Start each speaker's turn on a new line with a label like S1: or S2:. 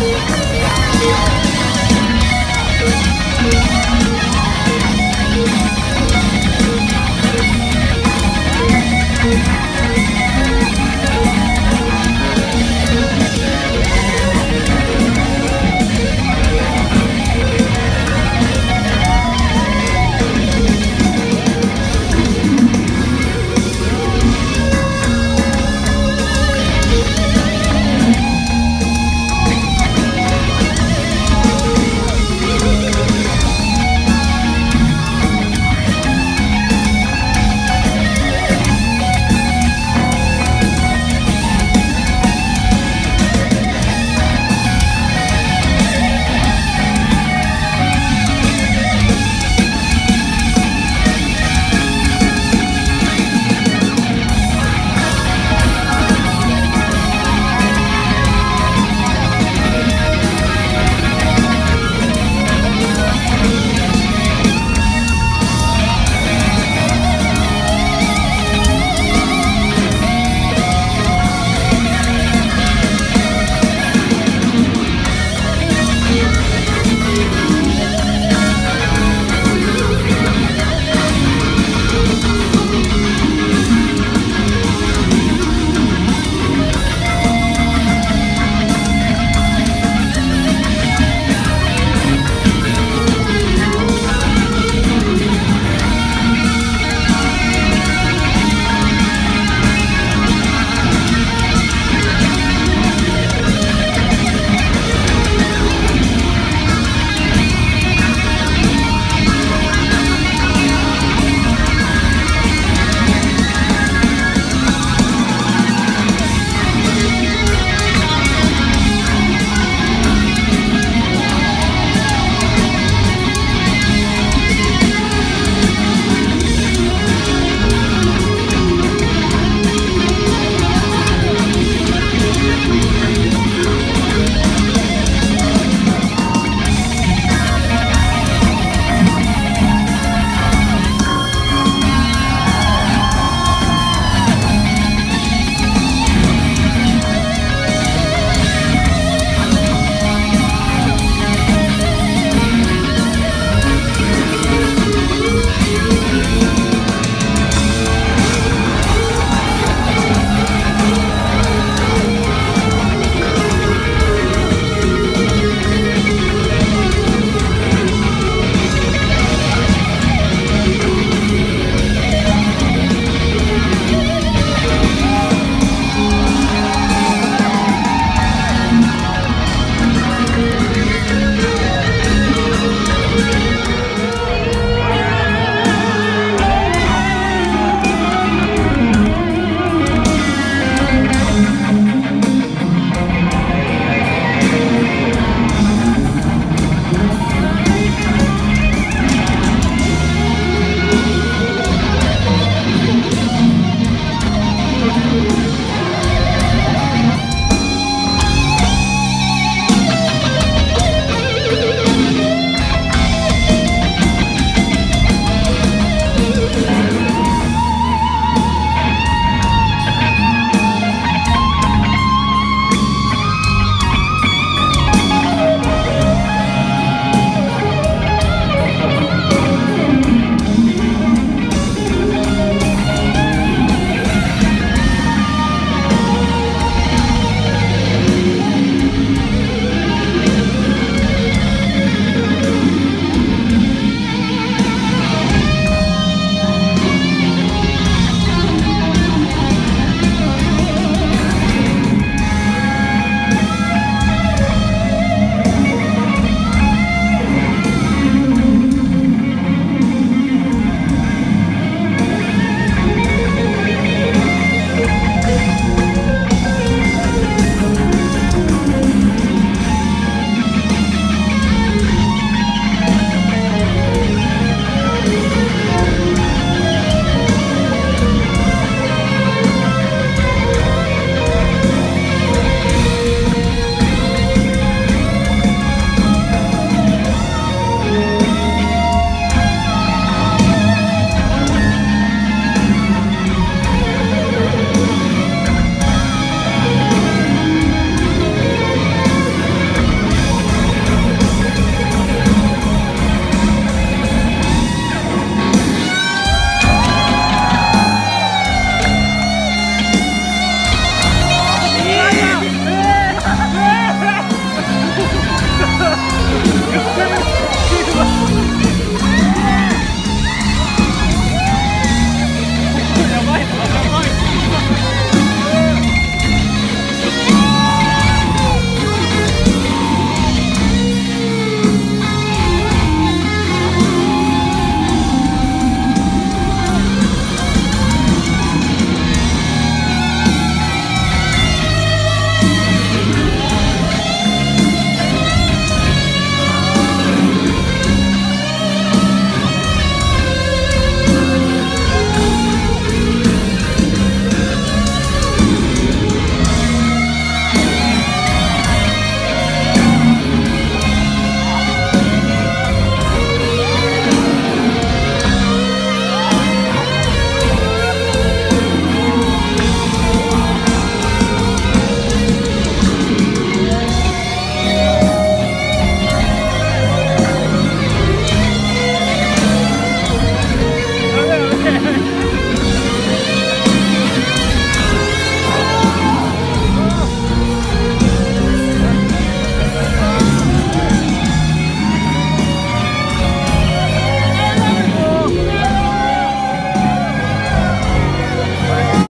S1: Música